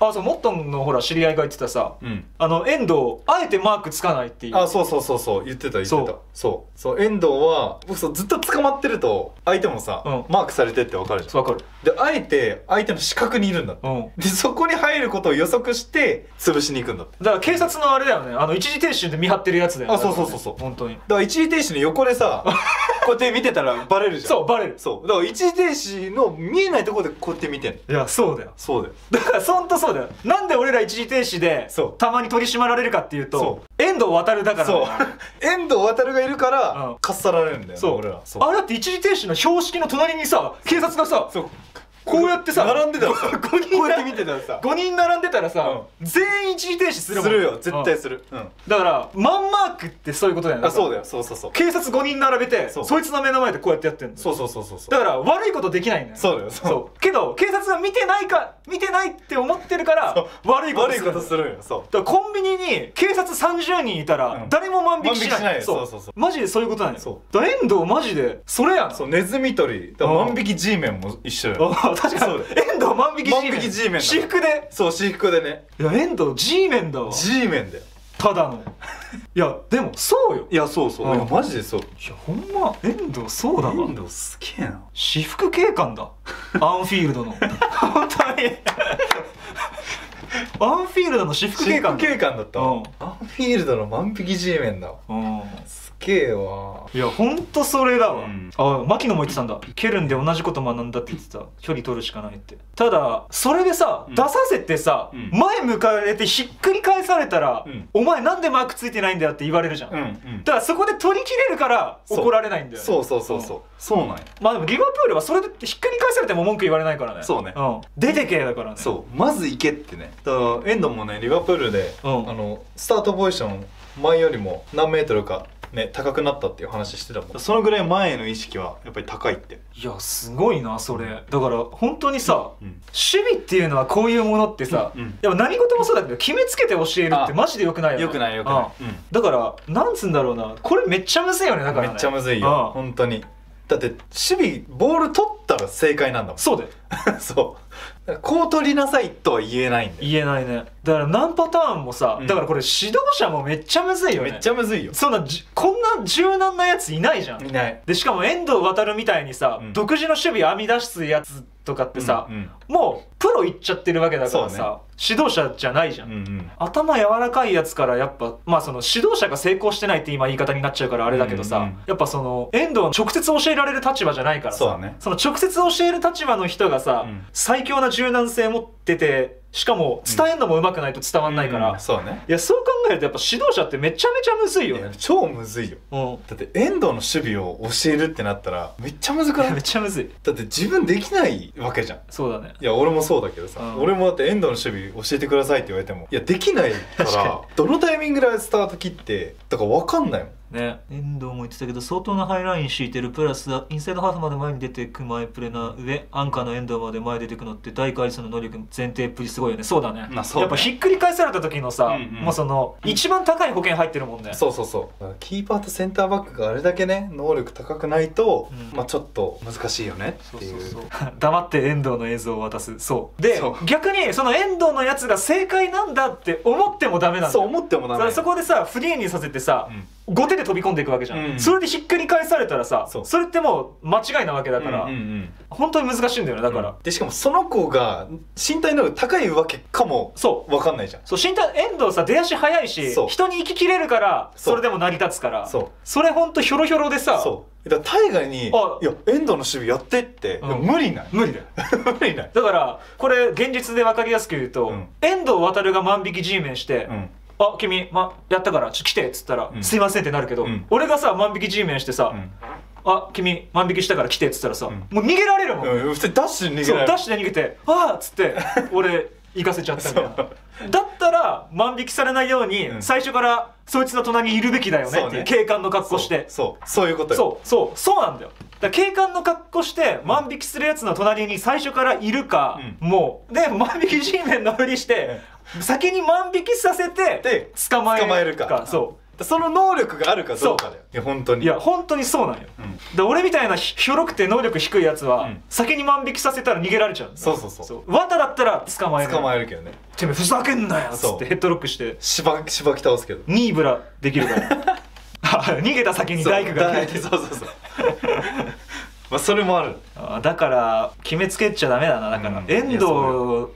あそうモットンのほら知り合いが言ってたさうん。あの遠藤あえてマークつかないっていう。あそうそうそうそう言ってた言ってた。そう。そう。そう遠藤は僕そうずっと捕まってると相手もさ、うん。マークされてってわかるじゃん。わかる。であえて相手の死角にいるんだって。うん。でそこに入ることを予測して潰しに行くんだって。だから警察のあれだよね。あの一時停止で見張ってるやつだよね。あそうそうそうそう。本当に。だから一時停止の横でさ こうやって見てたらバレるじゃん。そうバレる。そう。だから一時停止の見えないところでこうやって見てんの。いやそうだよ。そうだよ。だからほんとそうだよ。なんで俺ら一時停止でたまに取り締まられるかっていうとそ遠藤航だから。そう。遠藤航がいるから、うん。かっさられるんだよねそう。俺ら。そう。あれだって一時停止の標識の隣にさ警察がさそうこうやってさ並んでたらさ5人こうやって見てたらさ。5人並んでたらさ、全員一時停止するもん。するよ絶対うんする。うん。だからマンマークってそういうことだよね。あそうだよ。そうそうそう。警察5人並べてそいつの目の前でこうやってやってんの。そうそうそうそうそう。だから悪いことできないんだよ。そうだよそう。けど警察が見てないか見てないって思ってるから悪いこと悪いことするるよ。そう。だからコンビニに警察30人いたらうん。誰も万引きしない,、万引きしない。よそうそう。そう。マジでそういうことなんよそだから遠藤マジでそれやなそう。ネズミ捕り。万引き G メンも一緒よ。あ 確かに。遠藤万引き G メン万引き G メンだ私服で。そう私服でね。いや遠藤 G メンだわ。G メンだよ。ただの。いやでもそうよ。いやそうそう。うん。いやマジでそう。いやほんま遠藤そうだわ。遠藤すげえな。私服警官だ。アンフィールドの。本当に。アンフィールドの私服私警官だ。服警官だったわ。うん。アンフィールドの万引き G メンだわ。うんすげえわ。いやほんとそれだわ、うん。あ牧野も言ってたんだ。ケルンで同じこと学んだって言ってた。距離取るしかないって。ただそれでさ、うん。出させてさ、うん。前向かれてひっくり返されたら、うん。お前なんでマークついてないんだよって言われるじゃん、うんうん。だからそこで取り切れるから怒られないんだよね。そうそうそうそう。そうなんや。まあでもリバプールはそれでひっくり返されても文句言われないからね。そうね。ん、出てけだからね。そう。まず行けってね。だから遠藤もねリバプールで、うん。あのスタートポジション前よりも何メートルかね高くなったっていう話してたもん。そのぐらい前への意識はやっぱり高いって。いやすごいなそれ。だから本当にさ、うん。守備っていうのはこういうものってさ、うん。うんでも何事もそうだけど決めつけて教えるってあマジでよくないよね。よくないよくうん。ない、だからなんつうんだろうなこれめっちゃむずいよねだから、ね、めっちゃむずいうんよ本当に。だって守備ボール取ったら正解なんだもん。そうだよ。そうこう取りなさいとは言えないんだよ言えないね。だから何パターンもさ、うん。だからこれ指導者もめっちゃむずいよね。めっちゃむずいよ。そんなじこんな柔軟なやついないじゃん。いない。でしかも遠藤航みたいにさ、うん。独自の守備編み出すやつとかってさ、うんもうプロいっちゃってるわけだからそうさ、指導者じゃないじゃん、うんうん。頭柔らかいやつからやっぱまあその指導者が成功してないって今言い方になっちゃうからあれだけどさ、うんうんやっぱその遠藤は直接教えられる立場じゃないからさそうだね。その直接教える立場の人がさ、うん。最強な柔軟性持っててしかも伝えるのも上手くないと伝わんないから、うんそうだね。いやそう考えるとやっぱ指導者ってめちゃめちゃむずいよね、超むずいよ。うん、だって遠藤の守備を教えるってなったらめっちゃむずくない？めっちゃむずい。だって自分できないわけじゃん。そうだね。いや俺もそうだけどさ、うん。俺もだって遠藤の守備教えてくださいって言われてもいやできないからどのタイミングでスタート切ってだから分かんないもん。ね。遠藤も言ってたけど相当なハイライン敷いてるプラスインサイドハーフまで前に出てく前プレな上アンカーの遠藤まで前出てくのって大回数の能力前提っぷりすごいよね。そうだね,、まあそうね。やっぱひっくり返された時のさ、うんうん。もうその一番高い保険入ってるもんね。そうそうそう。キーパーとセンターバックがあれだけね能力高くないと、うん。まあちょっと難しいよねっていう。そうそうそう。黙って遠藤の映像を渡す。そう。でそう。逆にその遠藤のやつが正解なんだって思ってもダメなんだそうよ思ってもダメ。そこでさフリーにさせてさ、後手で飛び込んでいくわけじゃん、うん。それでひっくり返されたらさそそうれってもう間違いなわけだから、うんうんうん。本当に難しいんだよねだから、でしかもその子が身体能力高いわけかも。そう。分かんないじゃん。そう身体遠藤さ出足早いしそう。人に行ききれるからそれでも成り立つから。そう。それほんとひょろひょろでさそう。だから大概に「いあや遠藤の守備やって」って、無理ない無理だよ。無理ないだからこれ現実で分かりやすく言うと、うん。遠藤航が万引き G メンして、うん。あ君、ま、やったからちょ来てっつったら、うん。すいませんってなるけど、うん。俺がさ万引き G メンしてさ、うん。あ君万引きしたから来てっつったらさ、ん。もう逃げられるもん、うん、普通にダッシュに逃げられる。そうダッシュで逃げて「ああ」っつって 俺行かせちゃったみたいな。だったら万引きされないように、うん。最初からそいつの隣にいるべきだよねっていう警官の格好して。そう。そう。いうことよ。そう。そう。そうなんだよ。だ警官の格好して万引きするやつの隣に最初からいるか、うもう。で万引き G メンのふりして、先に万引きさせてで捕まえる捕まえるか。そうその能力があるかどうかだよ。いや本当に。いや本当にそうなんよ。うん。で俺みたいなひひょろくて能力低いやつは、うん。先に万引きさせたら逃げられちゃうそうそうそう。綿だったら捕まえる。捕まえるけどね。てめえふざけんなよ。っつそう。ってヘッドロックして。しばしばき倒すけど。ニーブラできるから。あ逃げた先に大工が。そうそうそうそう。まあそれもある。あだから決めつけちゃダメだなだから、うん。遠藤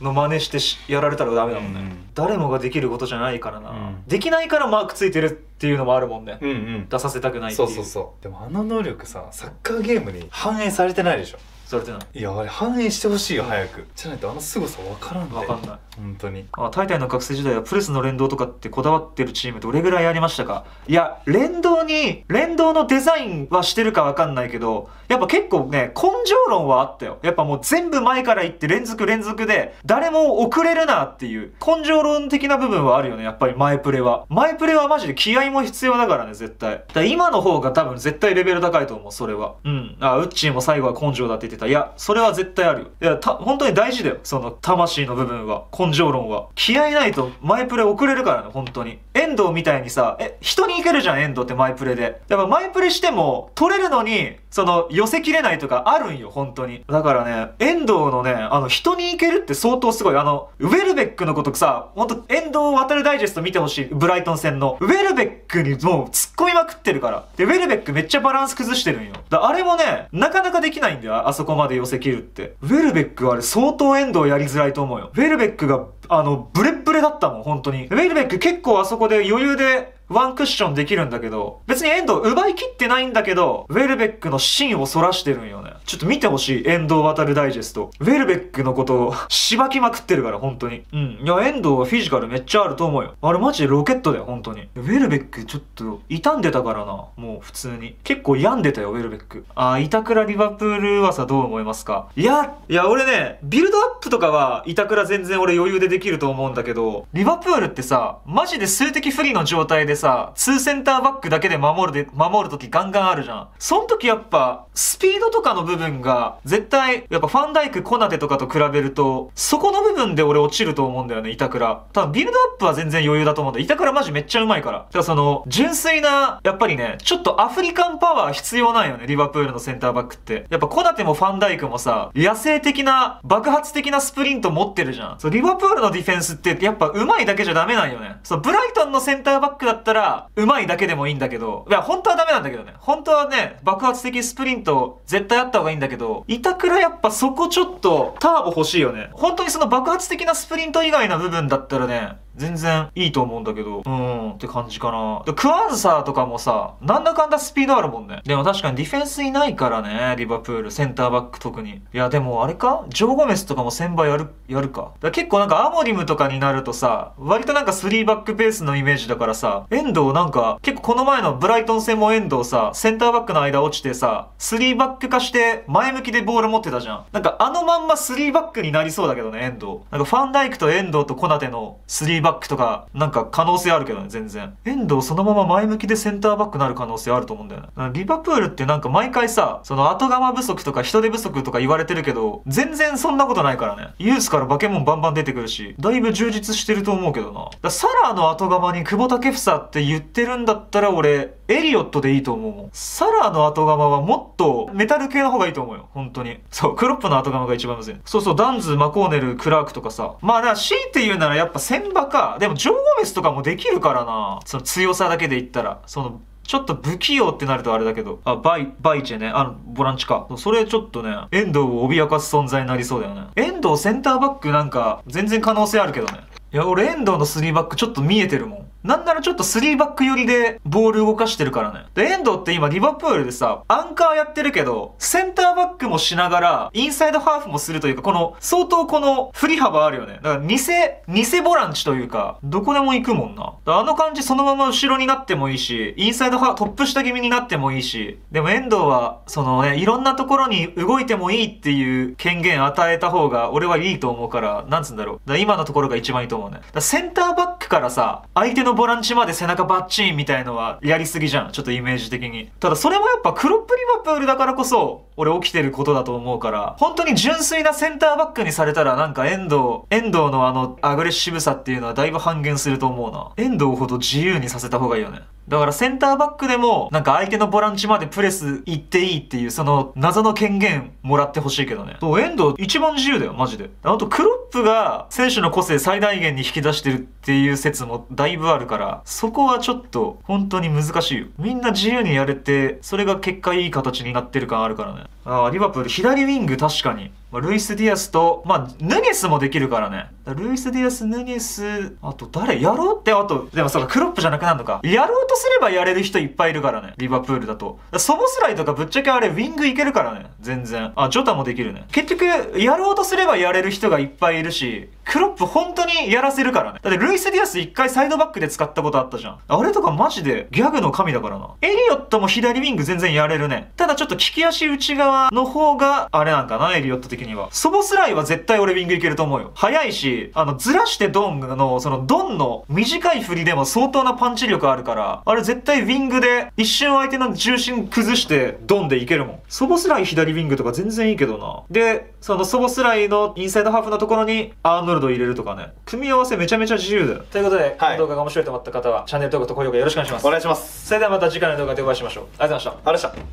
の真似してしやられたらダメだもんね、うん。誰もができることじゃないからな、うん。できないからマークついてるっていうのもあるもんね、うんうん。出させたくないっていう。そうそうそう。でもあの能力さサッカーゲームに反映されてないでしょ。それってない。いやあれ反映してほしいよ早く。じゃないとあの凄さ分からんで。分かんない本当に。あタイタイの学生時代はプレスの連動とかってこだわってるチームどれぐらいありましたか？いや連動に連動のデザインはしてるかわかんないけどやっぱ結構ね根性論はあったよ。やっぱもう全部前から行って連続連続で誰も遅れるなっていう根性論的な部分はあるよねやっぱり前プレは。前プレはマジで気合も必要だからね絶対。だ今の方が多分絶対レベル高いと思うそれは。うん。あウッチーも最後は根性だって言ってた。いやそれは絶対あるよ。いやた本当に大事だよその魂の部分は。根性論は。気合ないと前プレ遅れるからね本当に。遠藤みたいにさえ人に行けるじゃん遠藤って前プレで。やっぱ前プレしても取れるのにその寄せきれないとかあるんよ本当に。だからね遠藤のねあの人に行けるって相当すごい。あのウェルベックのことさ本当遠藤渡るダイジェスト見てほしい。ブライトン戦の。ウェルベックにもう突っ込みまくってるから。でウェルベックめっちゃバランス崩してるんよ。だあれもねなかなかできないんだよあそこまで寄せきるって。ウェルベックはあれ相当遠藤やりづらいと思うよ。ウェルベックがあのブレッブレだったもん本当に。ウェルベック結構あそこで余裕でワンクッションできるんだけど、別に遠藤奪い切ってないんだけど、ウェルベックの芯を反らしてるんよね。ちょっと見てほしい、遠藤渡るダイジェスト。ウェルベックのことをしばきまくってるから、本当に。うん。いや、遠藤はフィジカルめっちゃあると思うよ。あれマジでロケットだよ、本当に。ウェルベックちょっと傷んでたからな、もう普通に。結構病んでたよ、ウェルベック。あー、板倉リバプールはさ、どう思いますか？いや、いや、俺ね、ビルドアップとかは板倉全然俺余裕でできると思うんだけど、リバプールってさ、マジで数的不利の状態でさ、2センターバックだけで守るで、守るときガンガンあるじゃん。その時やっぱ、スピードとかの部分が、絶対、やっぱファンダイク、コナテとかと比べると、そこの部分で俺落ちると思うんだよね、板倉。多分ビルドアップは全然余裕だと思うんだ。板倉マジめっちゃうまいから。だからその、純粋な、やっぱりね、ちょっとアフリカンパワー必要なんよね、リバプールのセンターバックって。やっぱコナテもファンダイクもさ、野生的な、爆発的なスプリント持ってるじゃん。そう、リバプールのディフェンスってやっぱ上手いだけじゃダメなんよね。そう、ブライトンのセンターバックだったら、たらうまいだけでもいいんだけど、いや、本当はダメなんだけどね。本当はね、爆発的スプリント絶対あった方がいいんだけど、板倉やっぱそこちょっとターボ欲しいよね。本当にその爆発的なスプリント以外の部分だったらね、全然いいと思うんだけど、うーんって感じかな。でクワンサーとかもさ、なんだかんだスピードあるもんね。でも確かにディフェンスいないからね、リバプール、センターバック特に。いや、でもあれか？ジョー・ゴメスとかも1000倍やる、やるか？か結構なんかアモリムとかになるとさ、割となんか3バックペースのイメージだからさ、遠藤なんか、結構この前のブライトン戦も遠藤さ、センターバックの間落ちてさ、3バック化して前向きでボール持ってたじゃん。なんかあのまんま3バックになりそうだけどね、遠藤。なんかファンダイクと遠藤とコナテの3バックバックとか、なんか可能性あるけどね、全然。遠藤そのまま前向きでセンターバックになる可能性あると思うんだよね。リバプールってなんか毎回さ、その後釜不足とか人手不足とか言われてるけど、全然そんなことないからね。ユースからバケモンバンバン出てくるし、だいぶ充実してると思うけどな。だサラーの後釜に久保建英って言ってるんだったら俺、エリオットでいいと思うもん。サラーの後釜はもっとメタル系の方がいいと思うよ。本当に。そう、クロップの後釜が一番むずい。そうそう、ダンズ、マコーネル、クラークとかさ。まあな、強いて言うならやっぱセンバか。でもジョー・ゴメスとかもできるからな。その強さだけで言ったら。その、ちょっと不器用ってなるとあれだけど。あ、バイ、バイチェね。あの、ボランチか。それちょっとね、遠藤を脅かす存在になりそうだよね。遠藤センターバックなんか、全然可能性あるけどね。いや、俺遠藤の3バックちょっと見えてるもん。なんならちょっと3バック寄りでボール動かしてるからね。で、遠藤って今リバプールでさ、アンカーやってるけど、センターバックもしながら、インサイドハーフもするというか、この、相当この振り幅あるよね。だから偽、偽ボランチというか、どこでも行くもんな。あの感じそのまま後ろになってもいいし、インサイドハーフ、トップ下気味になってもいいし、でも遠藤は、そのね、いろんなところに動いてもいいっていう権限与えた方が俺はいいと思うから、なんつうんだろう。だ今のところが一番いいと思うね。だセンターバックからさ、相手ののボランチまで背中バッチンみたいのはやりすぎじゃん。ちょっとイメージ的に。ただそれもやっぱクロップリバプールだからこそ、俺起きてることだと思うから、本当に純粋なセンターバックにされたらなんか遠藤、遠藤のあのアグレッシブさっていうのはだいぶ半減すると思うな。遠藤ほど自由にさせた方がいいよね。だからセンターバックでも、なんか相手のボランチまでプレス行っていいっていう、その謎の権限もらってほしいけどね。そう、遠藤一番自由だよ、マジで。あとクロップが選手の個性最大限に引き出してるっていう説もだいぶあるから、そこはちょっと本当に難しいよ。みんな自由にやれて、それが結果いい形になってる感あるからね。ああ、リバプール左ウィング確かに。まあ、ルイス・ディアスと、まあ、ヌニェスもできるからね。らルイス・ディアス、ヌニェス、あと誰？やろうって、あと、でもそうか、クロップじゃなくなるのか。やろうとすればやれる人いっぱいいるからね。リバプールだと。だソボスライとかぶっちゃけあれ、ウィングいけるからね。全然。あ、ジョタもできるね。結局、やろうとすればやれる人がいっぱいいるし、クロップ本当にやらせるからね。だってルイス・ディアス一回サイドバックで使ったことあったじゃん。あれとかマジでギャグの神だからな。エリオットも左ウィング全然やれるね。ただちょっと利き足内側の方が、あれなんかな、エリオット的には。ソボスライは絶対俺ウィングいけると思うよ。速いし、あの、ずらしてドンの、そのドンの短い振りでも相当なパンチ力あるから、あれ絶対ウィングで一瞬相手の重心崩してドンでいけるもん。ソボスライ左ウィングとか全然いいけどな。で、そのソボスライのインサイドハーフのところにアーノルド入れるとかね。組み合わせめちゃめちゃ自由だよ。ということで、はいこの動画が面白いと思った方は、チャンネル登録と高評価よろしくお願いしますお。願いしますそれではまた次回の動画でお会いしましょう。ありがとうございました。ありがとうございました